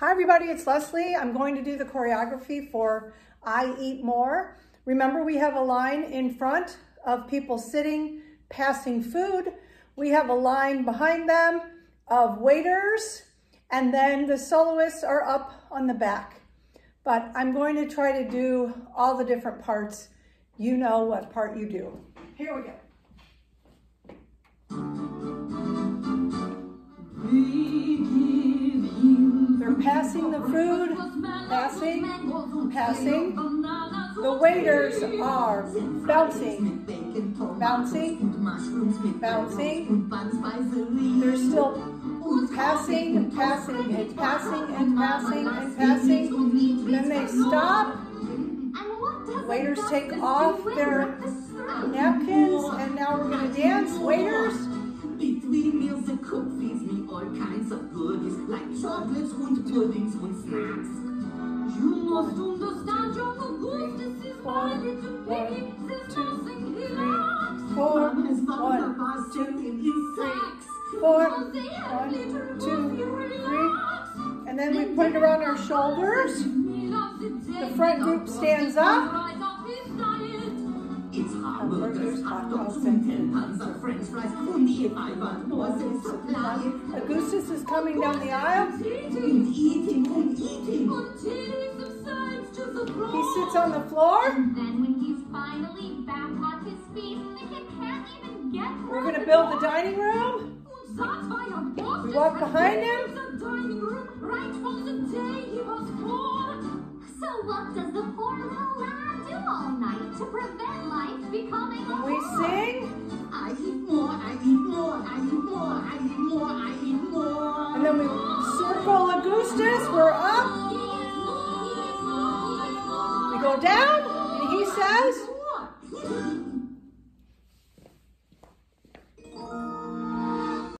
Hi everybody, it's Leslie. I'm going to do the choreography for I Eat More. Remember we have a line in front of people sitting, passing food. We have a line behind them of waiters, and then the soloists are up on the back. But I'm going to try to do all the different parts. You know what part you do. Here we go. Passing the food, passing, passing. The waiters are bouncing, bouncing, bouncing. They're still passing and passing and passing and passing and passing. Then they stop. Waiters take off their napkins and now we're going to dance. Waiters. Between meals, the cook feeds me all kinds of goodies like chocolates and puddings and snacks. You must understand your good this is why it's a pity there's nothing he lacks. Four, His father one, was two, taking his sacks. four, Because they have one, two, relax. And then we put it around our shoulders. The front group stands up. It's hamburgers, hot dogs, and ten pounds of french fries. Only if I want more supply. Augustus is coming down the aisle. He sits on the floor. And then when he's finally back on his feet, he can't even get We're going to build the dining room. We walk behind him. So what does the lad do all night to prevent life becoming down. And he says,